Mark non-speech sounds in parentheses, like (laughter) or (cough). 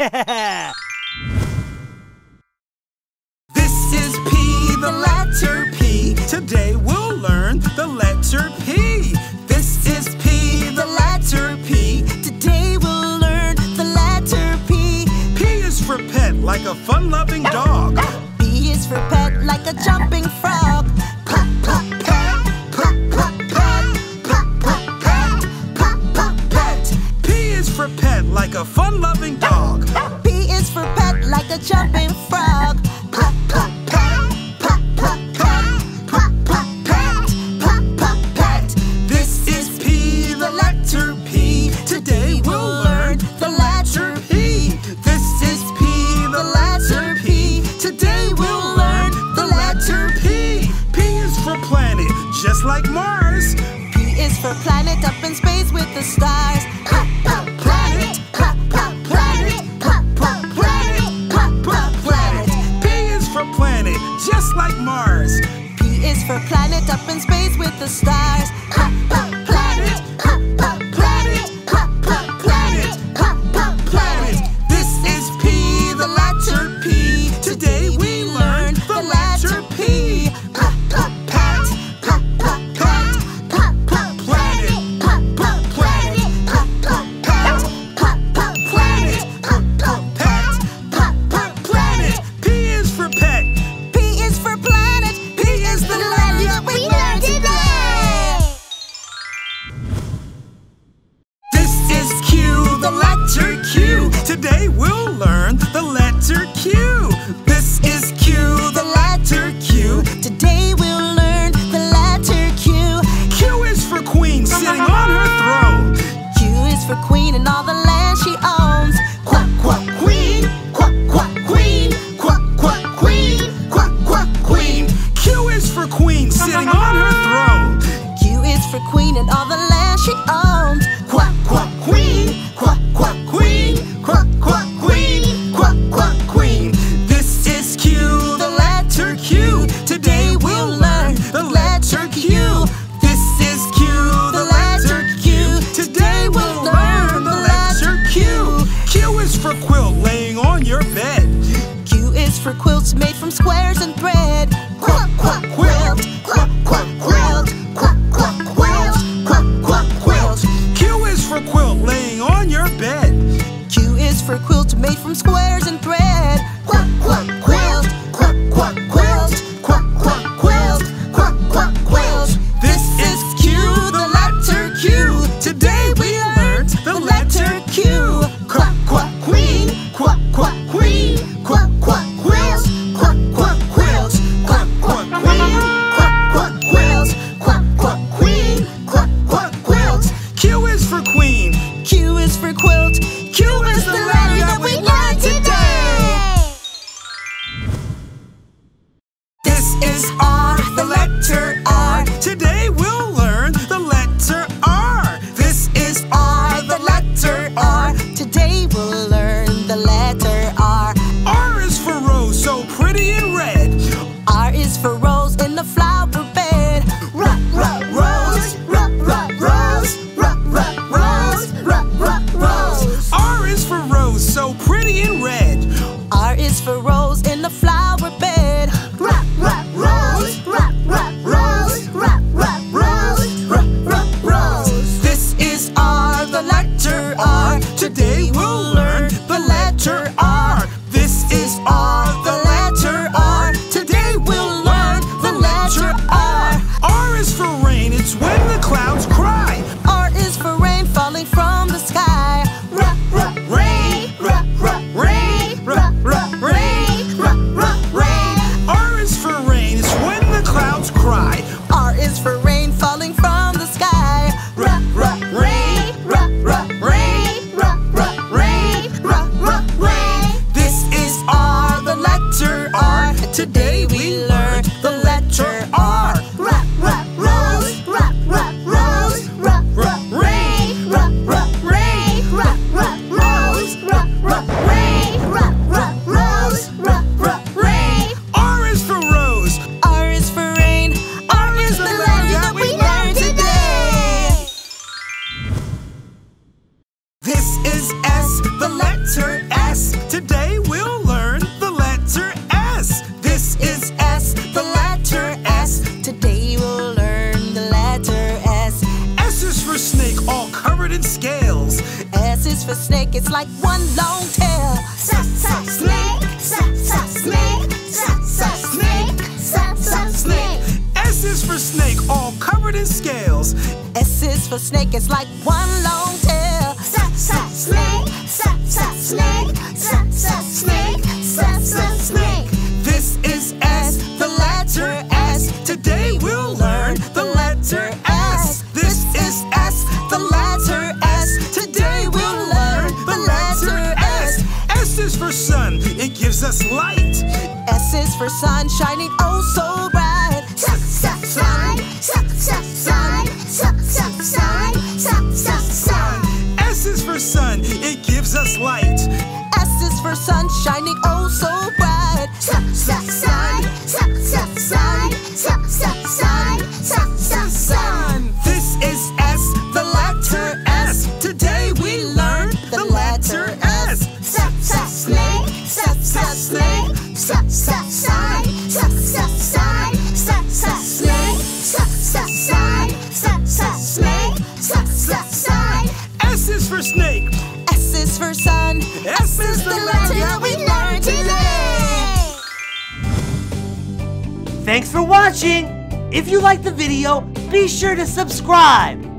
(laughs) This is P, the letter P. Today we'll learn the letter P. This is P, the letter P. Today we'll learn the letter P. P is for pet, like a fun-loving like Mars. P is for planet up in space with the stars. Planet. Planet. Planet. Planet. P is for planet, just like Mars. P is for planet up in space with the stars. Today we'll learn the letter Q. This is Q, the letter Q. Today we'll learn the letter Q. Q is for queen sitting on her throne. Q is for queen and all the land she owns. Quack, quack, queen. Quack, quack, queen. Quack, quack, queen. Quack, quack, queen. Q is for queen sitting on her throne. Q is for queen and all the It's made from squares and thread. Quack, quack, quilt. Quack, quack, quilt. Quack, quack, quilt. Quack, quack, quilt. Q is for quilt laying on your bed. Q is for quilt made from squares and thread. Quack, quack, for queen, Q is for quilt, Q is the letter that we all covered in scales. S is for snake, it's like one long tail. Snake, snake, snake, snake. S is for snake, all covered in scales. S is for snake, it's like one long tail. Sa snake, snake, sun, it gives us light. S is for sun, shining oh so bright. Sa sa sun, sa sa sun, sa sa sun, sa sa sun. S is for sun, it gives us light. S is for sun, shining oh so bright. Sa sa sun, sa sa sun. Is the letter we learned today. Thanks for watching! If you liked the video, be sure to subscribe!